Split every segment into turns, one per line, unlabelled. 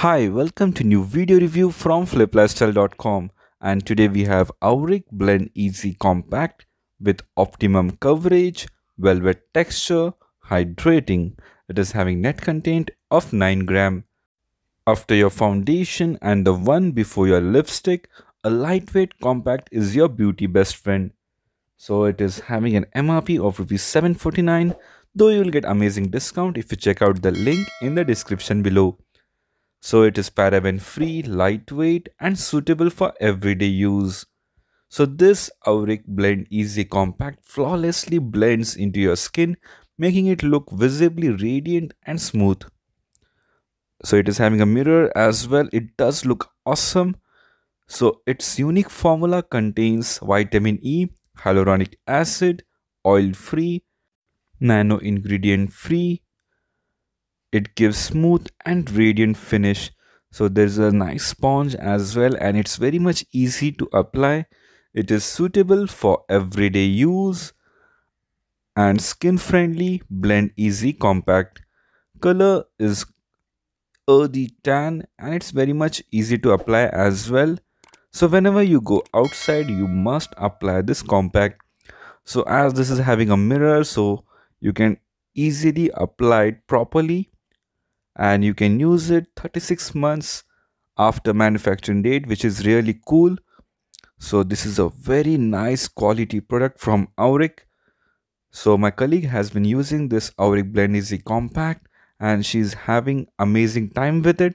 Hi, welcome to new video review from fliplifestyle.com and today we have Auric Blend Easy Compact with optimum coverage, velvet texture, hydrating. It is having net content of 9 gram. After your foundation and the one before your lipstick, a lightweight compact is your beauty best friend. So it is having an MRP of rupees 749 though you will get amazing discount if you check out the link in the description below. So it is paraben free, lightweight and suitable for everyday use. So this Auric Blend Easy Compact flawlessly blends into your skin making it look visibly radiant and smooth. So it is having a mirror as well. It does look awesome. So its unique formula contains vitamin E, hyaluronic acid, oil free, nano ingredient free, it gives smooth and radiant finish. So there's a nice sponge as well and it's very much easy to apply. It is suitable for everyday use and skin friendly blend easy compact. Color is earthy tan and it's very much easy to apply as well. So whenever you go outside you must apply this compact. So as this is having a mirror so you can easily apply it properly and you can use it 36 months after manufacturing date which is really cool. So this is a very nice quality product from Auric. So my colleague has been using this Auric Blend Easy Compact and she's having amazing time with it.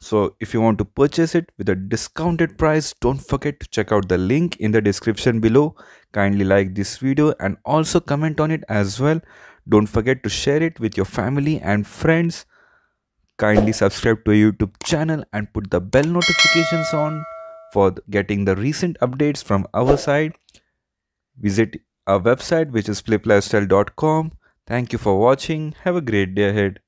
So if you want to purchase it with a discounted price don't forget to check out the link in the description below. Kindly like this video and also comment on it as well. Don't forget to share it with your family and friends Kindly subscribe to our YouTube channel and put the bell notifications on for getting the recent updates from our side. Visit our website which is fliplifestyle.com. Thank you for watching. Have a great day ahead.